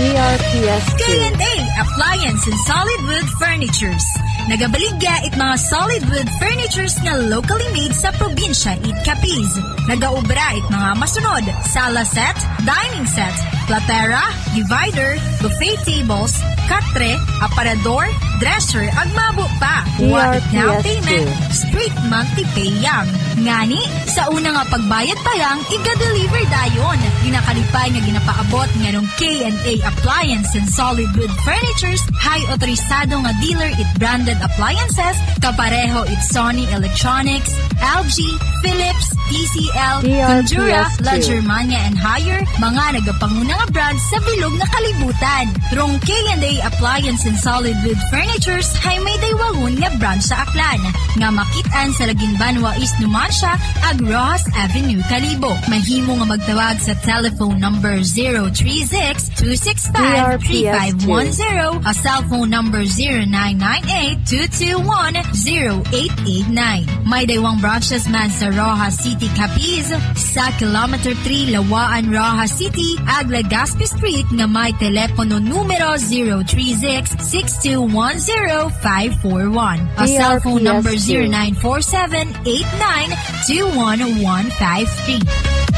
DRPS2. K&A Appliance and Solid Wood Furnitures. Nagabaligya it mga solid wood furnitures nga locally made sa probinsya it Capiz. Nagaubra it mga masunod, sala set, dining set, platera, divider, buffet tables, katre, aparador, dresser, agmabo pa. What now DRPS2. payment, straight monthly pay yang. Ngani, sa una nga pagbayad pa lang, iga-deliver dayon. Ginakalipay nga ginapaabot nga nung K&A Appliance and Solid Wood Furnitures, high otorisado nga dealer it branded appliances, kapareho it Sony Electronics, LG, Philips, TCL, Conjura, DRPS2. La Germania and higher, mga nagapanguna nga brands sa bilog na kalibutan. Rong K&A Appliance and Solid Wood Furnitures, hay may daywagon nga branch sa Aklan. Nga makitaan sa Laginbanwa East Numancia, ag Rojas Avenue, Kalibo. Mahimo nga magtawag sa telephone number 036-265-3510 a cellphone number 0998-221-0889. May daywang branches man sa Rojas City, Capiz, sa Kilometer 3, Lawaan, Rojas City, ag Legazpi Street nga may telepono numero 036-6210-541. A cellphone number DRPS2. 0947-89-21153.